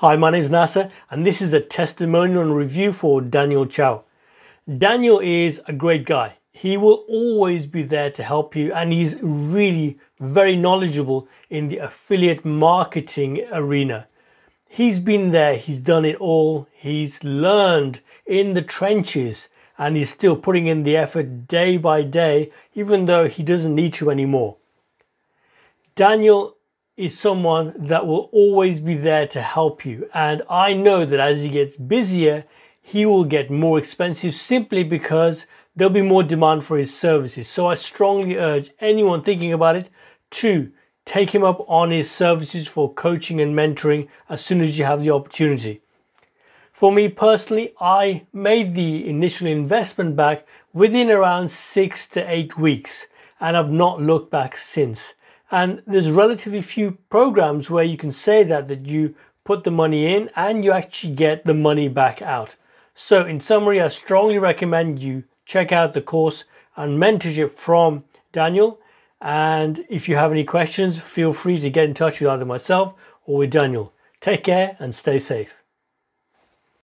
Hi, my name is Nasar, and this is a testimonial and review for Daniel Chou. Daniel is a great guy. He will always be there to help you, and he's really very knowledgeable in the affiliate marketing arena. He's been there, he's done it all, he's learned in the trenches, and he's still putting in the effort day by day, even though he doesn't need to anymore. Daniel is someone that will always be there to help you. And I know that as he gets busier, he will get more expensive simply because there'll be more demand for his services. So I strongly urge anyone thinking about it to take him up on his services for coaching and mentoring as soon as you have the opportunity. For me personally, I made the initial investment back within around six to eight weeks and I've not looked back since. And there's relatively few programs where you can say that, that you put the money in and you actually get the money back out. So in summary, I strongly recommend you check out the course and mentorship from Daniel. And if you have any questions, feel free to get in touch with either myself or with Daniel. Take care and stay safe.